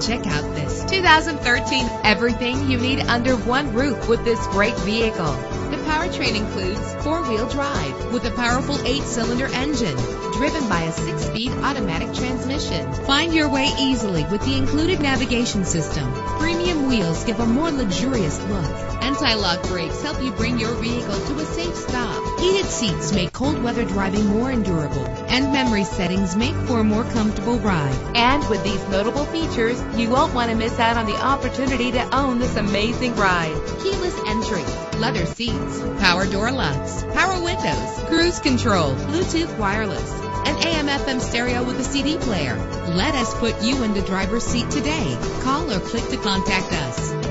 Check out this 2013 everything you need under one roof with this great vehicle. The powertrain includes four-wheel drive with a powerful eight-cylinder engine driven by a six-speed automatic transmission. Find your way easily with the included navigation system. Premium wheels give a more luxurious look. Anti-lock brakes help you bring your vehicle to a safe stop. Heated seats make cold weather driving more endurable. And memory settings make for a more comfortable ride. And with these notable features, you won't want to miss out on the opportunity to own this amazing ride. Keyless entry, leather seats, power door locks, power windows, cruise control, Bluetooth wireless, an AM FM stereo with a CD player. Let us put you in the driver's seat today. Call or click to contact us.